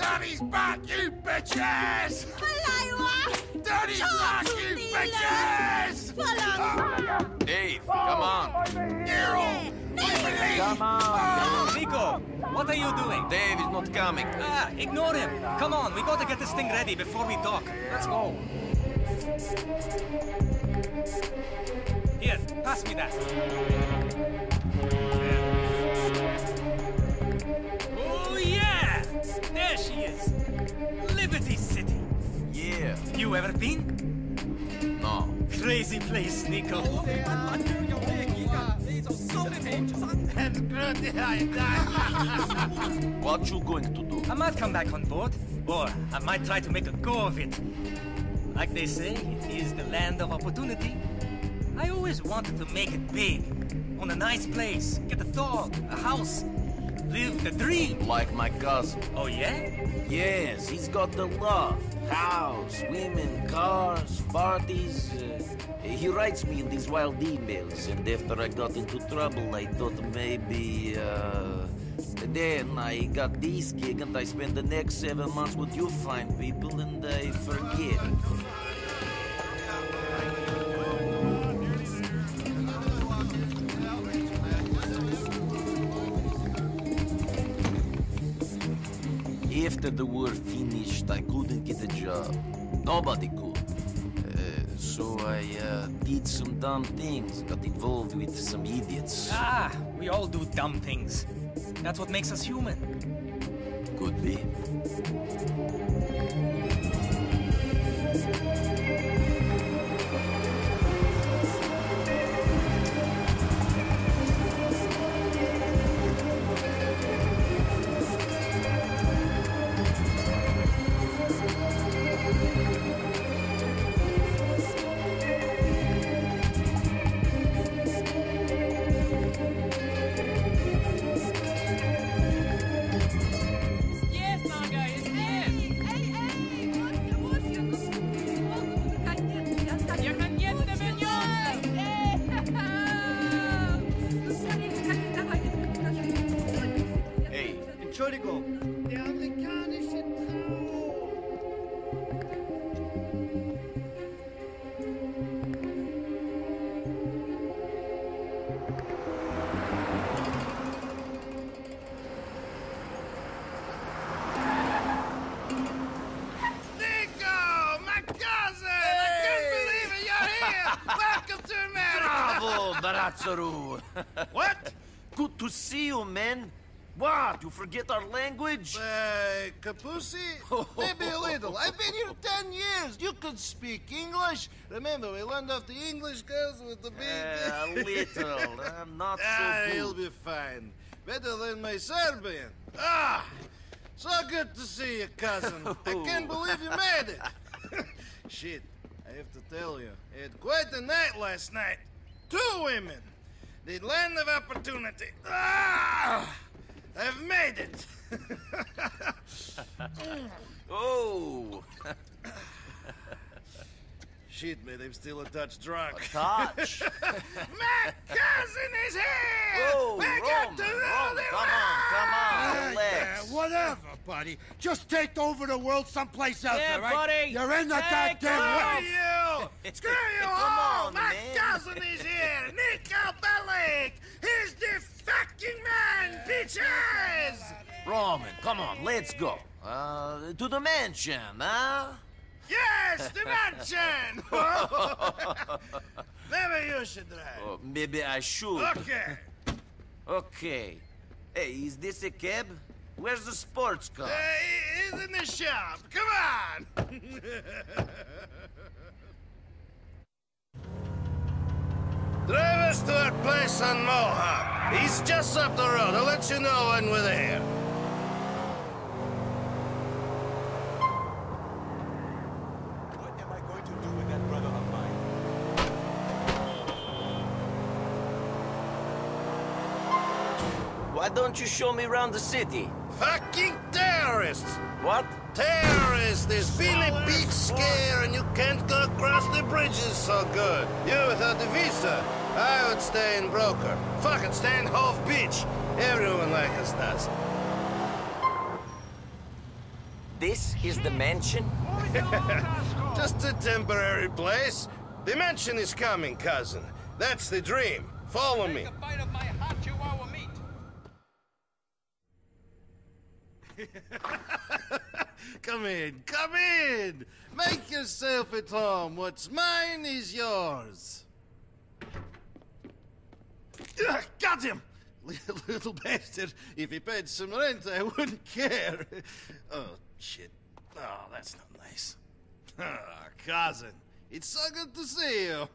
Daddy's back, you bitches! Malayo ah! Daddy's back, you bitches! Dave, come on. Nero! Come on. Nico, what are you doing? Dave is not coming. Ah, ignore him. Come on, we gotta get this thing ready before we dock. Let's go. Here, pass me that. Is. Liberty City. Yeah. You ever been? No. Crazy place, Nico. What you going to do? I might come back on board, or I might try to make a go of it. Like they say, it is the land of opportunity. I always wanted to make it big. Own a nice place, get a dog, a house, live the dream. Like my cousin. Oh yeah? Yes, he's got the love. House, women, cars, parties. Uh, he writes me in these wild emails, and after I got into trouble, I thought maybe. Uh, then I got this gig, and I spent the next seven months with you fine people, and I forget. After the war finished, I couldn't get a job. Nobody could. Uh, so I uh, did some dumb things, got involved with some idiots. Ah, we all do dumb things. That's what makes us human. Could be. Barazzaru. What? Good to see you, man. What? You forget our language? Uh, Capusi? Maybe a little. I've been here ten years. You could speak English. Remember, we learned off the English girls with the big... Uh, a little. uh, not so Ah, so he'll be fine. Better than my Serbian. Ah! So good to see you, cousin. I can't believe you made it. Shit, I have to tell you, I had quite a night last night. Two women. The land of opportunity. Ah! I've made it. Oh, Shit, man, I'm still a touch drunk. touch. My cousin is here! Oh, we got to Roman, know Roman, come on, come on, world! relax. whatever, buddy. Just take over the world someplace else, Yeah, all right? buddy. You're in the Take goddamn Screw way. you! Screw you Come all! on, My man. cousin is here! Nico Bellic! He's the fucking man, bitches! Roman, come on, let's go. Uh, to the mansion, huh? Yes, the mansion! Maybe you should drive. Oh, maybe I should. Okay. Okay. Hey, is this a cab? Where's the sports car? Uh, he's in the shop. Come on! Drive us to our place on Mohawk. He's just up the road. I'll let you know when we're there. What am I going to do with that brother of mine? Why don't you show me around the city? Fucking terrorists! What? Terrorists! There's been a big scare and you can't go across the bridges so good. You without the visa. I would stay in Broker. Fucking stay in Hove Beach. Everyone like us does. This is the mansion? Just a temporary place. The mansion is coming, cousin. That's the dream. Follow me. a bite of my hot chihuahua meat. Come in, come in. Make yourself at home. What's mine is yours. Ugh, got him! Little bastard. If he paid some rent, I wouldn't care. Oh, shit. Oh, that's not nice. Ah, cousin, it's so good to see you.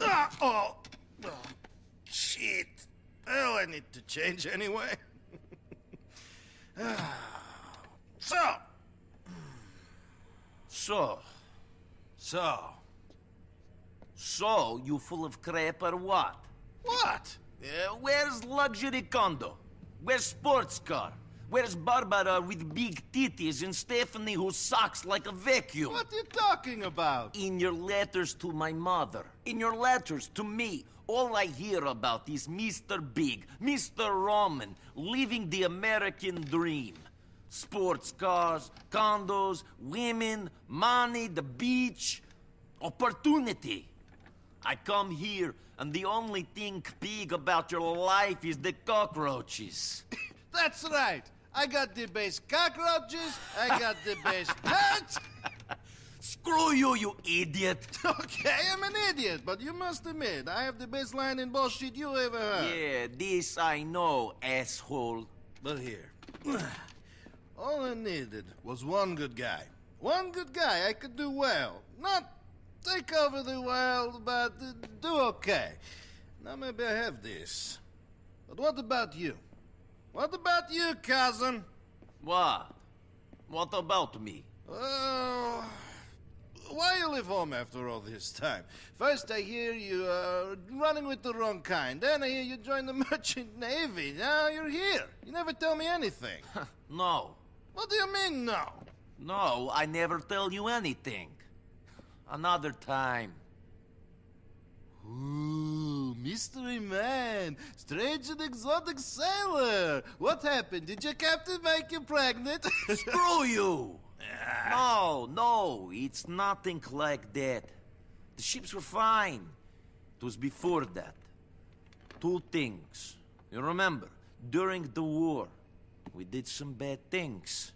Ah, oh, oh, shit. Well, I need to change anyway. so, So, so, so you full of crap or what? what? Uh, where's luxury condo? Where's sports car? Where's Barbara with big titties and Stephanie who sucks like a vacuum? What are you talking about? In your letters to my mother, in your letters to me, all I hear about is Mr. Big, Mr. Roman, living the American dream. Sports cars, condos, women, money, the beach, opportunity. I come here, and the only thing big about your life is the cockroaches. That's right. I got the best cockroaches. I got the best dirt. Screw you, you idiot! Okay, I'm an idiot, but you must admit I have the best line in bullshit you ever heard. Yeah, this I know, asshole. But here, all I needed was one good guy. One good guy I could do well. Not take over the world, but do okay. Now maybe I have this. But what about you? What about you, cousin? What? What about me? Oh, why you live home after all this time? First I hear you are running with the wrong kind. Then I hear you join the merchant navy. Now you're here. You never tell me anything. No. what do you mean, no? No, I never tell you anything. Another time. Ooh, mystery man, strange and exotic sailor. What happened? Did your captain make you pregnant? Screw you! No, no, it's nothing like that. The ships were fine. It was before that. Two things. You remember, during the war, we did some bad things.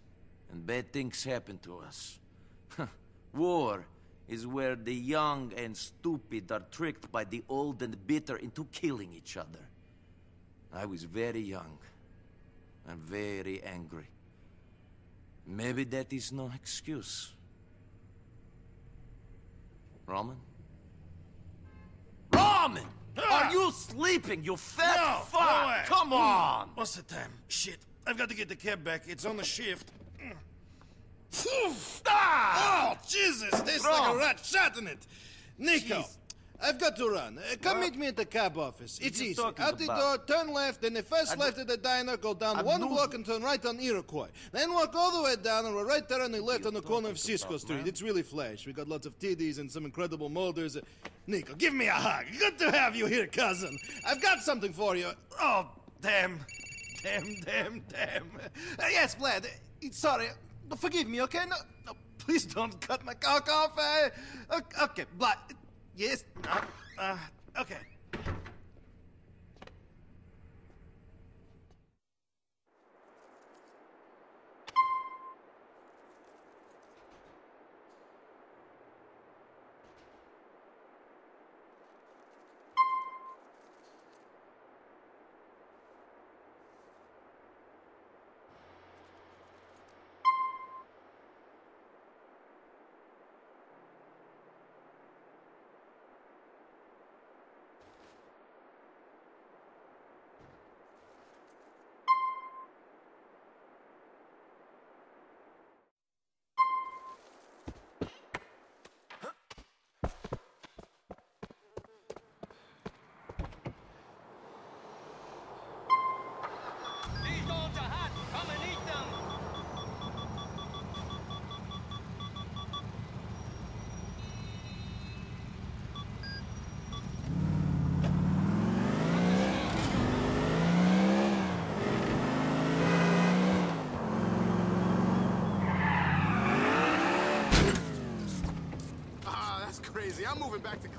And bad things happened to us. war is where the young and stupid are tricked by the old and bitter into killing each other. I was very young and very angry. Maybe that is no excuse. Roman? Roman! Are you sleeping, you fat No, fuck? no. Come on! What's the time? Shit, I've got to get the cab back. It's on the shift. Ah! Oh, Jesus, there's like a rat shot in it. Nico, Jeez. I've got to run. Uh, come What? meet me at the cab office. It's easy. Out the about? door, turn left, then the first left at the diner, go down I one block and turn right on Iroquois. Then walk all the way down, and we're right there on the left on the corner of Cisco Street. man? It's really flash. We got lots of TDs and some incredible molders. Uh, Nico, give me a hug. Good to have you here, cousin. I've got something for you. Oh, damn. Damn, damn, damn. Uh, yes, Vlad. uh, sorry. Forgive me, okay? No, no, please don't cut my cock off. Uh, okay, Vlad. Yes. No. Uh, okay. See, I'm moving back to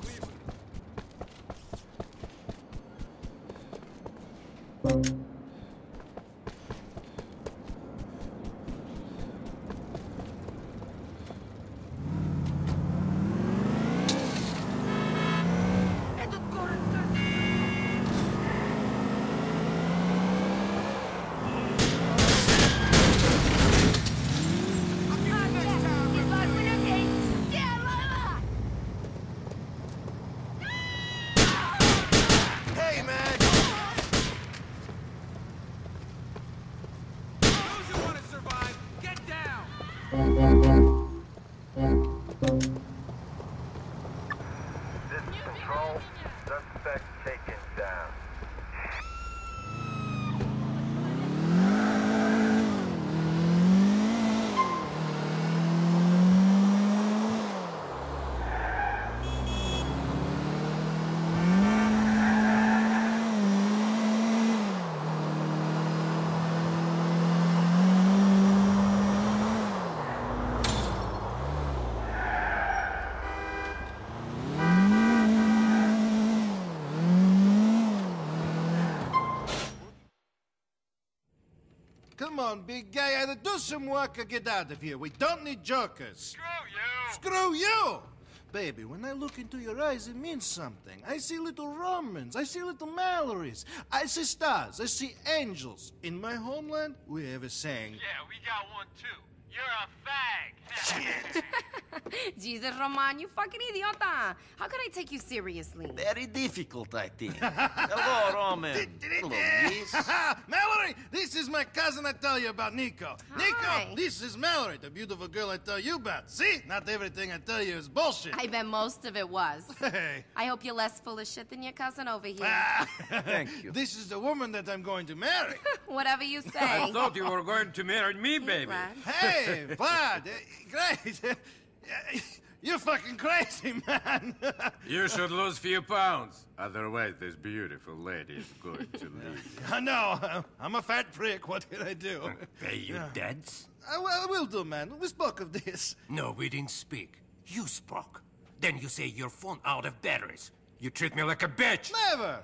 Come on, big guy, either do some work or get out of here. We don't need jokers. Screw you! Screw you! Baby, when I look into your eyes, it means something. I see little Romans. I see little Mallorys. I see stars. I see angels. In my homeland, we have a saying. Yeah, we got one too. You're a fag. Jesus, Roman, you fucking idiota. How can I take you seriously? Very difficult, I think. Hello, Roman. Hello, miss. Mallory, this is my cousin I tell you about, Nico. Hi. Nico, this is Mallory, the beautiful girl I tell you about. See? Not everything I tell you is bullshit. I bet most of it was. Hey. I hope you're less full of shit than your cousin over here. Ah. Thank you. This is the woman that I'm going to marry. Whatever you say. I thought you were going to marry me, baby. Brad. Hey, Vlad, eh, great. You're fucking crazy, man. You should lose a few pounds. Otherwise, this beautiful lady is going to leave. I know. I'm a fat prick. What can I do? Pay your debts? I, will- I will do, man. We spoke of this. No, we didn't speak. You spoke. Then you say your phone out of batteries. You treat me like a bitch. Never.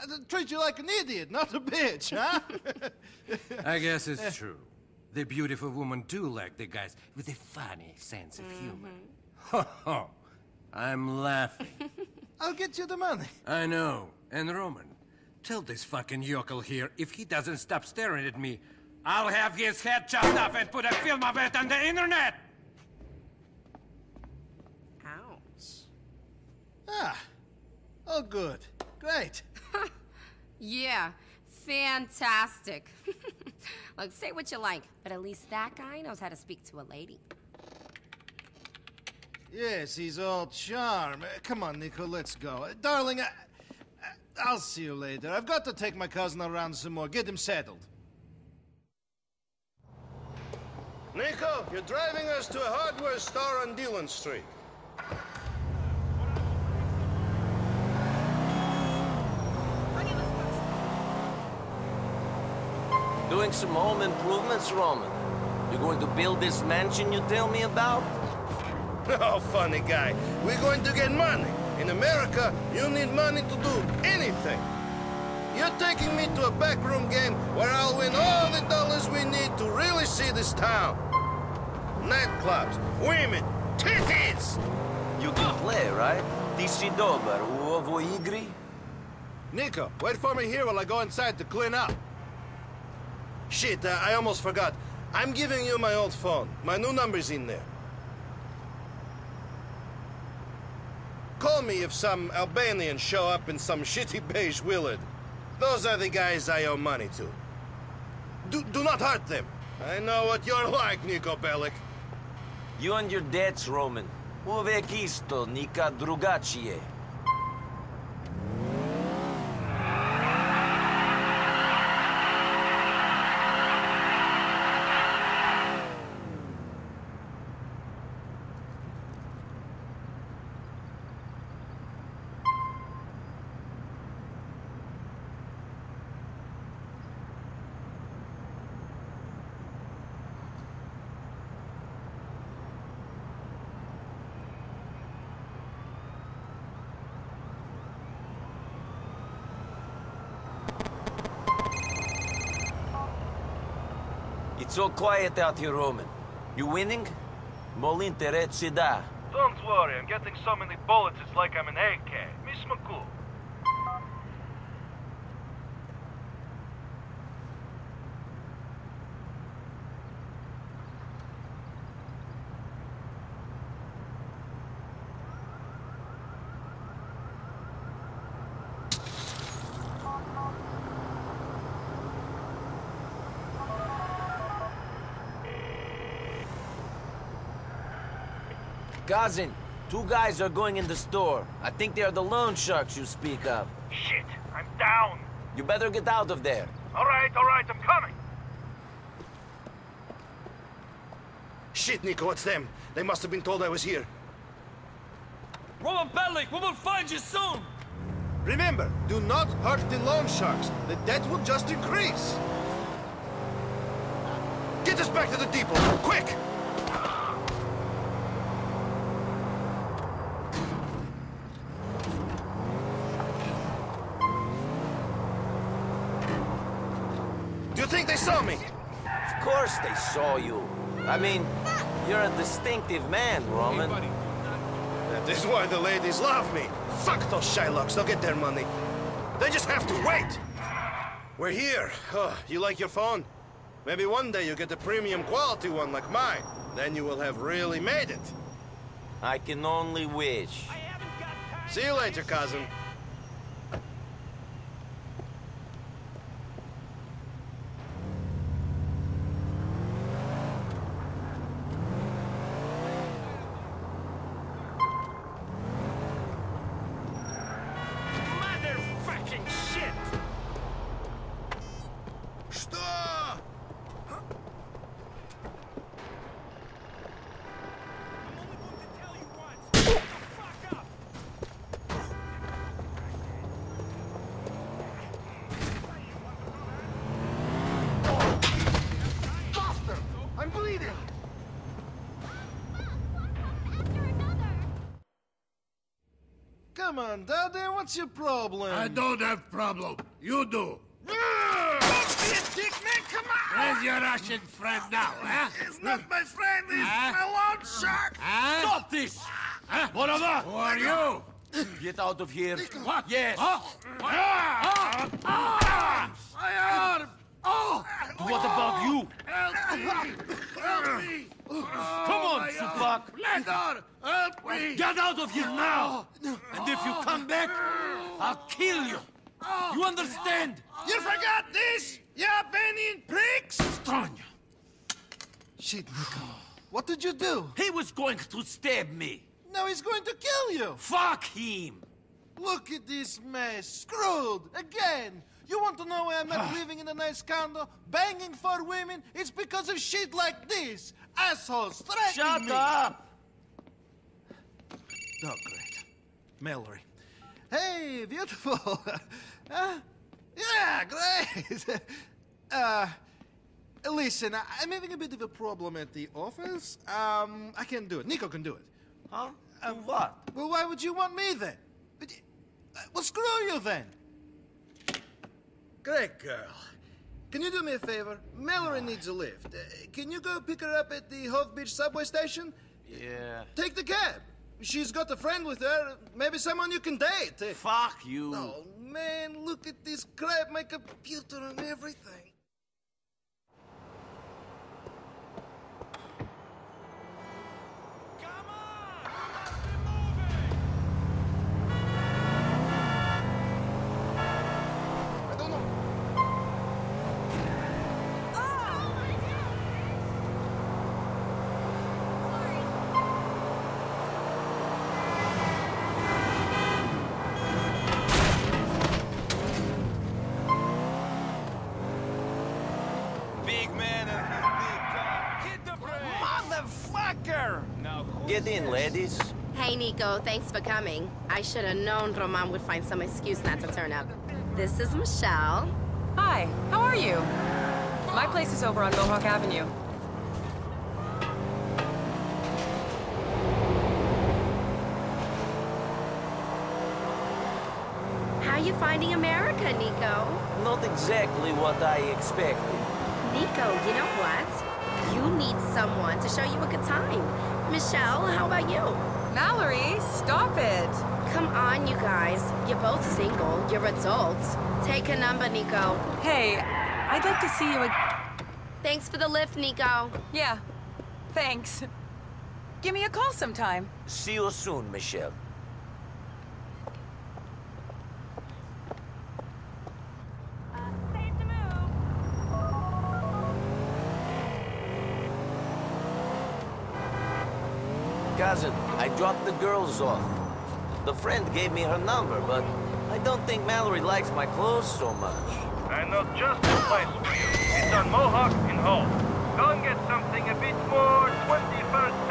I treat you like an idiot, not a bitch, huh? I guess it's true. The beautiful woman do like the guys with a funny sense of humor. Ho ho. I'm laughing. I'll get you the money. I know. And Roman, tell this fucking yokel here if he doesn't stop staring at me, I'll have his head chopped off and put a film of it on the internet. Ouch. Ah, oh, good. Great. Yeah, fantastic. Look, say what you like, but at least that guy knows how to speak to a lady. Yes, he's all charm. Uh, Come on, Nico, let's go. Uh, Darling, I, I- I'll see you later. I've got to take my cousin around some more, get him settled. Nico, you're driving us to a hardware store on Dillon Street. Doing some home improvements, Roman. You're going to build this mansion you tell me about? Oh, funny guy. We're going to get money. In America, you need money to do anything. You're taking me to a backroom game where I'll win all the dollars we need to really see this town. Nightclubs, women, titties! You can play, right? Ti si dobar u ovoj igri? Nico, wait for me here while I go inside to clean up. Shit, uh, I almost forgot. I'm giving you my old phone. My new number's in there. Call me if some Albanians show up in some shitty beige Willard. Those are the guys I owe money to. Do, do not hurt them. I know what you're like, Nico Bellic. You and your debts, Roman. Uvek isto, nikad drugačije. It's all quiet out here, Roman. You winning? Mol interesse da. Don't worry, I'm getting so many bullets it's like I'm an AK. Miss McCool. Cousin, two guys are going in the store. I think they are the loan sharks you speak of. Shit, I'm down. You better get out of there. All right, all right, I'm coming. Shit, Nico, it's them. They must have been told I was here. Roman Bellic, we will find you soon! Remember, do not hurt the loan sharks. The debt will just increase. Get us back to the depot, quick! Do you think they saw me? Of course they saw you. I mean, you're a distinctive man, Roman. That is why the ladies love me. Fuck those Shylocks, they'll get their money. They just have to wait. We're here. Oh, you like your phone? Maybe one day you get a premium quality one like mine. Then you will have really made it. I can only wish. See you later, cousin. Come on, Daddy, what's your problem? I don't have problem. You do. Don't be a dick, man, come on! Where's your Russian friend now, huh? It's not my friend, he's Huh? my loan shark! Huh? Stop this! Huh? Who are you? Get out of here. What? Yes. Huh? Ah! Ah! My arm! Oh! What about you? Help me! Help me! Come on, oh, Supak! Landor! Help me! Get out of here now! And if you come back, I'll kill you! Oh. You understand? You forgot this? You Albanian pricks? Strong! Shit, Nico. What did you do? He was going to stab me! Now he's going to kill you. Fuck him! Look at this mess. Screwed. Again. You want to know why I'm not living in a nice condo, banging for women? It's because of shit like this. Assholes threatening Shut me. up! Oh, great. Mallory. Hey, beautiful. huh? Yeah, great. uh, listen, I'm having a bit of a problem at the office. Um, I can't do it. Nico can do it. Huh? Do what? Well, why would you want me then? Uh, Well, screw you then. Great girl. Can you do me a favor? Mallory needs a lift. Uh, can you go pick her up at the Hove Beach subway station? Yeah. Take the cab. She's got a friend with her. Maybe someone you can date. Fuck you. Oh, man, look at this crap. My computer and everything. Ladies. Hey, Nico, thanks for coming. I should have known Roman would find some excuse not to turn up. This is Michelle. Hi, how are you? My place is over on Mohawk Avenue. How are you finding America, Nico? Not exactly what I expected. Nico, you know what? You need someone to show you a good time. Michelle, how about you? Mallory, stop it. Come on, you guys. You're both single. You're adults. Take a number, Nico. Hey, I'd like to see you again. Thanks for the lift, Nico. Yeah, thanks. Give me a call sometime. See you soon, Michelle. Dropped the girls off. The friend gave me her number, but I don't think Mallory likes my clothes so much. I know just the place for you. It's on Mohawk in Hall. Go and get something a bit more 21st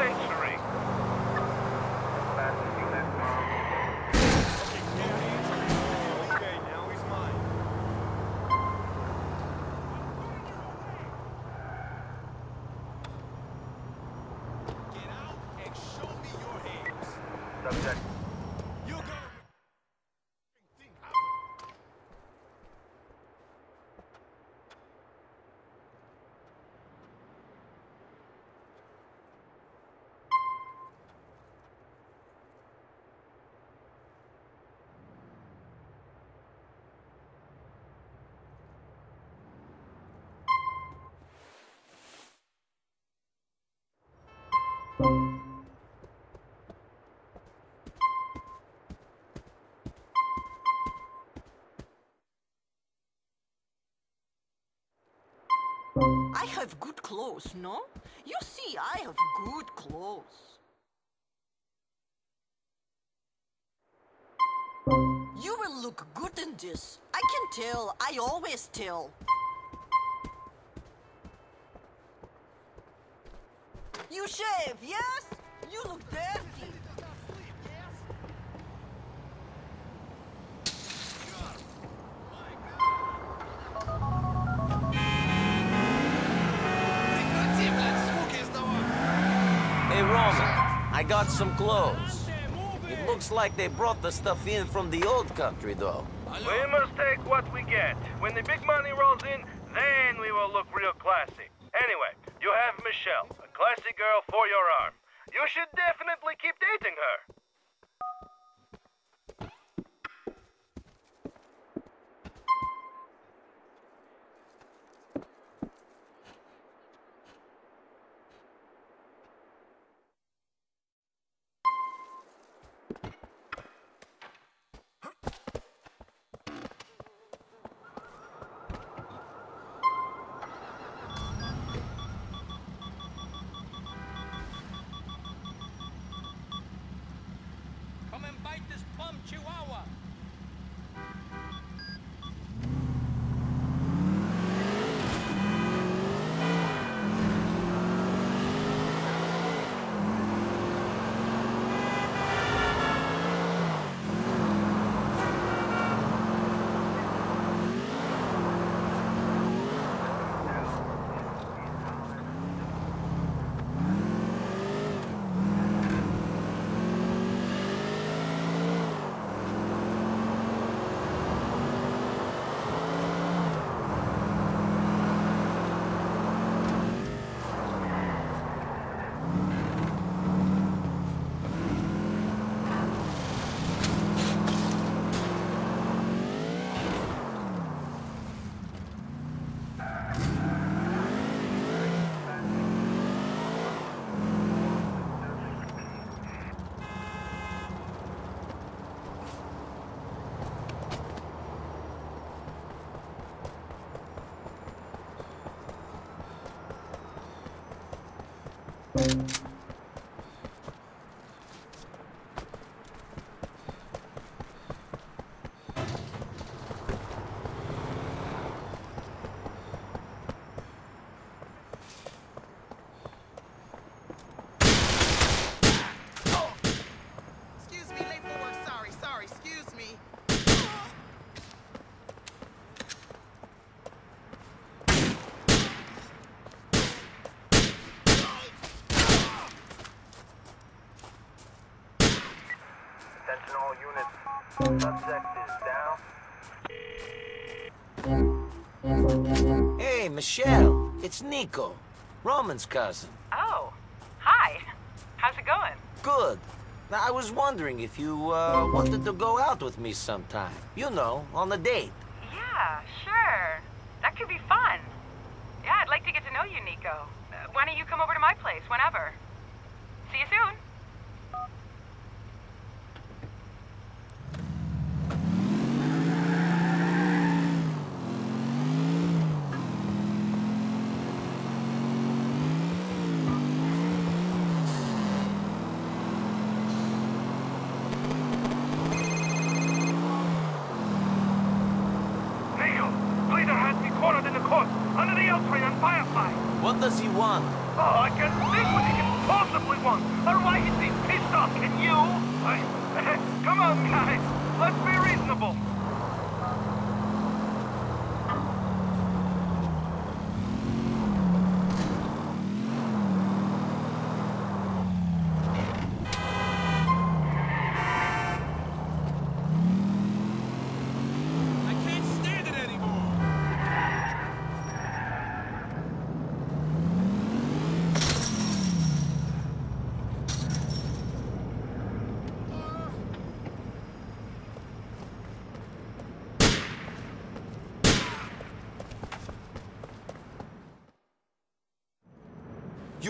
I have good clothes, no? You see, I have good clothes. You will look good in this. I can tell. I always tell. You shave, yes? You look dirty. I got some clothes. It looks like they brought the stuff in from the old country, though. We must take what we get. When the big money rolls in, then we will look real classy. Anyway, you have Michelle, a classy girl for your arm. You should definitely keep dating her. Come and bite this plum chihuahua. Attention all units. Subject is down. Hey, Michelle. It's Nico, Roman's cousin. Oh, hi. How's it going? Good. Now, I was wondering if you uh, wanted to go out with me sometime. You know, on a date. Yeah, sure. That could be fun. Yeah, I'd like to get to know you, Nico. Uh, why don't you come over to my place whenever? See you soon. Nico, Bledar has me cornered in the court, under the L-train on Firefly. What does he want? Oh, I can't think what he can possibly want, or why he's been pissed off, can you? I... Come on, guys, let's be reasonable. I can't stand it anymore.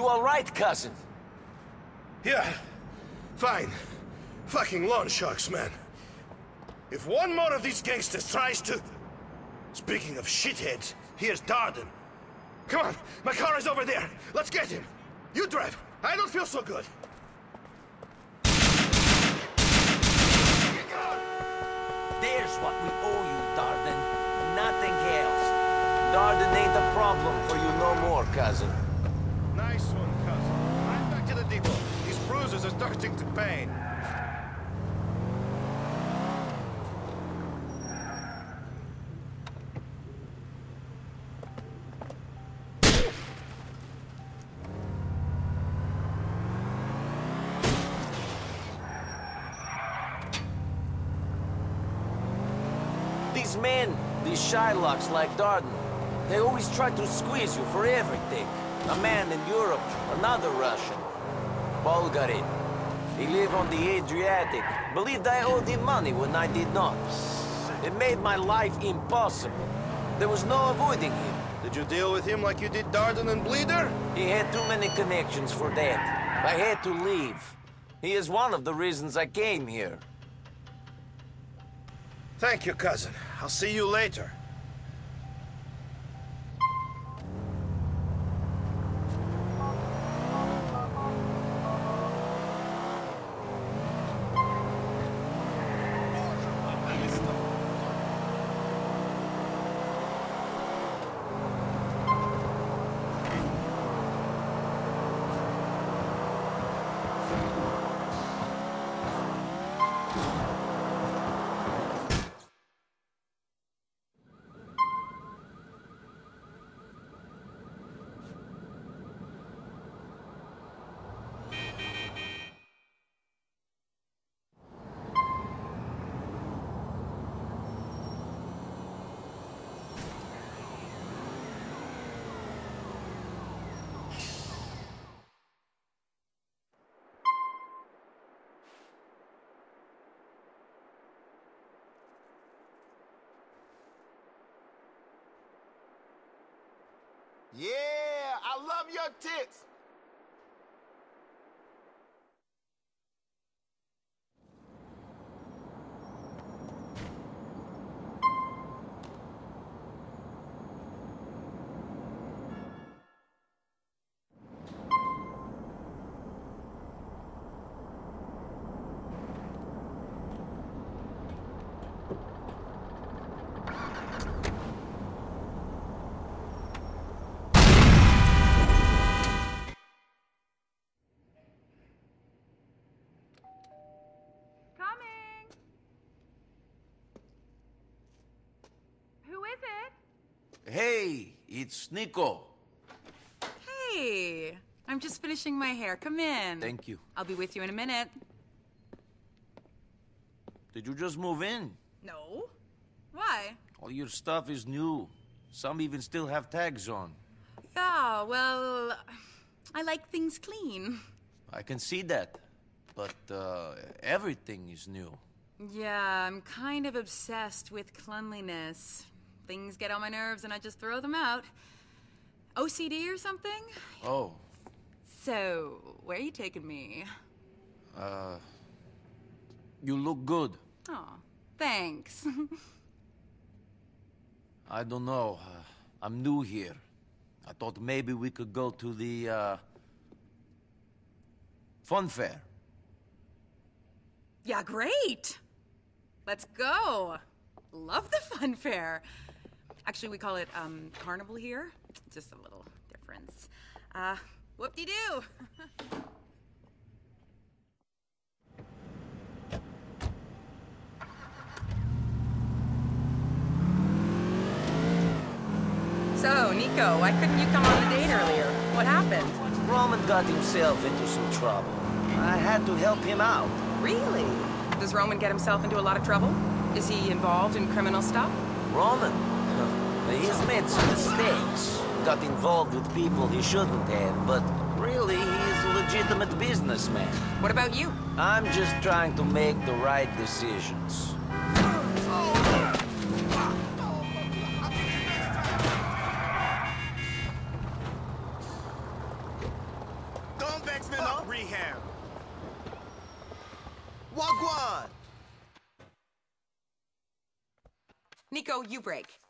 You all right, cousin? Yeah, fine. Fucking loan sharks, man. If one more of these gangsters tries to... Speaking of shitheads, here's Dardan. Come on, my car is over there. Let's get him. You drive. I don't feel so good. There's what we owe you, Dardan. Nothing else. Dardan ain't a problem for you no more, cousin. Nice one, cousin. Right back to the depot. These bruises are starting to pain. These men, these Shylocks like Dardan, they always try to squeeze you for everything. A man in Europe, another Russian. Bulgarin. He lived on the Adriatic. Believed I owed him money when I did not. It made my life impossible. There was no avoiding him. Did you deal with him like you did Dardan and Bledar? He had too many connections for that. I had to leave. He is one of the reasons I came here. Thank you, cousin. I'll see you later. Yeah, I love your tits. Coming. Who is it? Hey, it's Niko. Hey, I'm just finishing my hair. Come in. Thank you. I'll be with you in a minute. Did you just move in? No. Why? All your stuff is new. Some even still have tags on. Yeah, well, I like things clean. I can see that. But uh, everything is new. Yeah, I'm kind of obsessed with cleanliness. Things get on my nerves and I just throw them out. OCD or something? Oh, So, where are you taking me? uh. You look good. Oh, thanks. I don't know. Uh, I'm new here. I thought maybe we could go to the, uh. Fun fair. yeah, great. Let's go. Love the fun fair. Actually, we call it um, carnival here. Just a little difference. Uh, whoop-de-doo. So, Niko, why couldn't you come on the date earlier? What happened? Roman got himself into some trouble. I had to help him out. Really? Does Roman get himself into a lot of trouble? Is he involved in criminal stuff? Roman? He's made some mistakes. Got involved with people he shouldn't have, but really, he's a legitimate businessman. What about you? I'm just trying to make the right decisions. Don't vex me, no. Rehab. Wagwan. Niko, you break.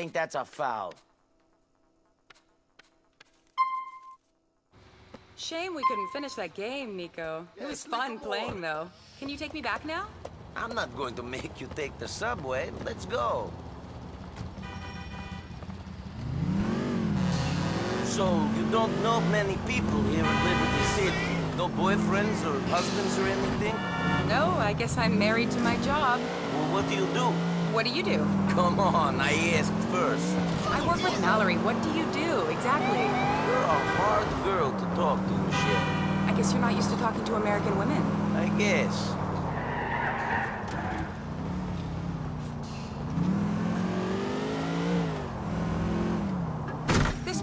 I think that's a foul. Shame we couldn't finish that game, Niko. It was fun playing, though. Can you take me back now? I'm not going to make you take the subway. Let's go. So, you don't know many people here in Liberty City? No boyfriends or husbands or anything? No, I guess I'm married to my job. Well, what do you do? What do you do? Come on, I asked first. I work with Mallory. What do you do, exactly? You're a hard girl to talk to, Michelle. I guess you're not used to talking to American women. I guess. This...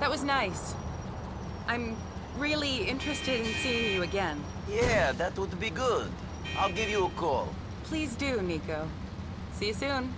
That was nice. Interested in seeing you again. Yeah, that would be good. I'll give you a call. Please do, Niko. See you soon.